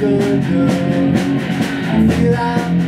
good girl I feel I'm